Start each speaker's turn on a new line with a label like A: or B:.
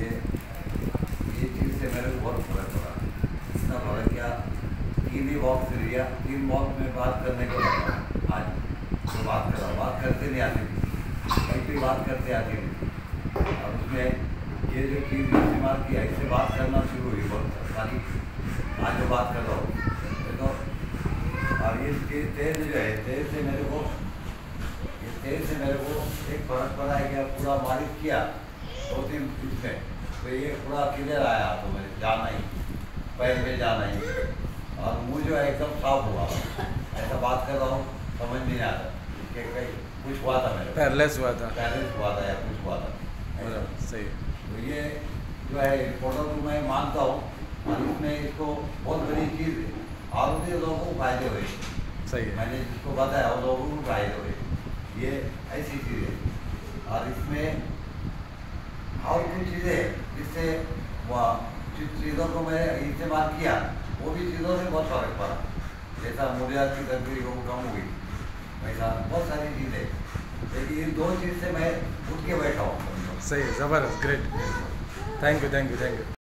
A: ये ये चीज़ से मेरे को बहुत फ़र्क पड़ा इतना फ़र्क क्या तीन ही वॉक से लिया तीन वॉक में बात करने को लगा। आज तो बात कर रहा बात करते नहीं आती। थी कहीं भी बात करते आती थी और उसमें ये जो चीज़ इस्तेमाल किया इससे बात करना शुरू हुई बहुत। सारी आज जो बात कर रहा हूँ, देखो, और ये तेज जो है, तेज से मेरे को, ये तेल से मेरे को एक फ़र्क पड़ा है कि पूरा मालिश किया। दो तीन इसमें तो ये पूरा क्लियर आया तो मेरे जाना ही पैर में जाना ही। और मुँह जो है एकदम साफ़ हुआ। ऐसा बात कर रहा हूँ समझ नहीं आता। कि कहीं कुछ हुआ था मेरे
B: पैरलेस हुआ था।
A: बैलेंस हुआ था या कुछ हुआ था।
B: सही
A: तो ये जो है प्रोडक्ट को मैं मानता हूँ और इसमें इसको बहुत बड़ी चीज़ है। और मुझे लोगों को फ़ायदे हुए।
B: सही है।
A: मैंने जिसको बताया वो लोगों को फ़ायदे हुए। ये ऐसी चीज़ है। और इसमें हैं जिस चीज़ों को मैं इस्तेमाल किया, वो भी चीज़ों से बहुत फ़र्क पड़ा। जैसा मूल्य की तस्वीर वो कम हुई वैसा बहुत सारी चीज़ें। लेकिन इन दो चीज़ से मैं उठ के बैठा हूँ।
B: सही है, ज़बरदस्त great thank you thank you thank you